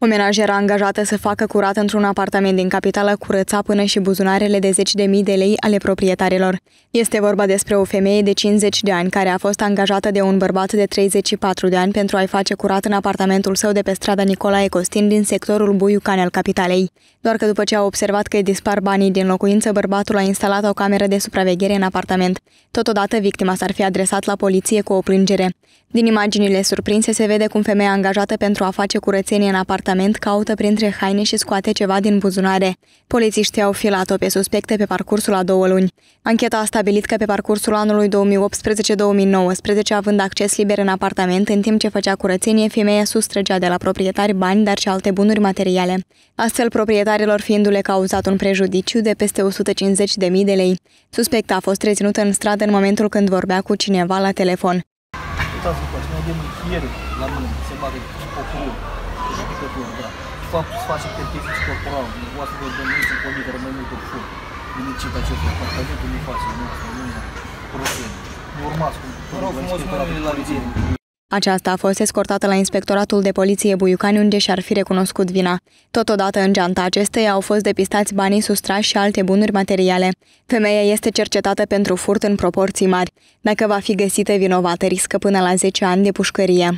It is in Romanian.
O menajeră angajată să facă curat într-un apartament din capitală curăța până și buzunarele de zeci de mii de lei ale proprietarilor. Este vorba despre o femeie de 50 de ani care a fost angajată de un bărbat de 34 de ani pentru a-i face curat în apartamentul său de pe strada Nicolae Costin din sectorul Buiucan al capitalei. Doar că după ce a observat că îi dispar banii din locuință, bărbatul a instalat o cameră de supraveghere în apartament. Totodată, victima s-ar fi adresat la poliție cu o plângere. Din imaginile surprinse se vede cum femeia angajată pentru a face curățenie în apartament caută printre haine și scoate ceva din buzunare. Polițiștii au filat-o pe suspecte pe parcursul a două luni. Ancheta a stabilit că pe parcursul anului 2018-2019, având acces liber în apartament, în timp ce făcea curățenie, femeia sustrăgea de la proprietari bani, dar și alte bunuri materiale. Astfel, proprietarilor fiindu-le cauzat un prejudiciu de peste 150.000 de lei. Suspecta a fost reținută în stradă în momentul când vorbea cu cineva la telefon. Uitați-vă cu așa, de ieri la mine, se bate procuror, judecător, da. Faptul să face certifici corporal, voastră de domniți în comiterea mai multe fur. Ilicit acest apartamentul nu face, nu asta, nu procede. Nu urmați cum... Vă rog frumos mâinile la vedere. Aceasta a fost escortată la Inspectoratul de Poliție Buiucani, unde și-ar fi recunoscut vina. Totodată, în geanta acesteia au fost depistați banii sustrași și alte bunuri materiale. Femeia este cercetată pentru furt în proporții mari. Dacă va fi găsită vinovată, riscă până la 10 ani de pușcărie.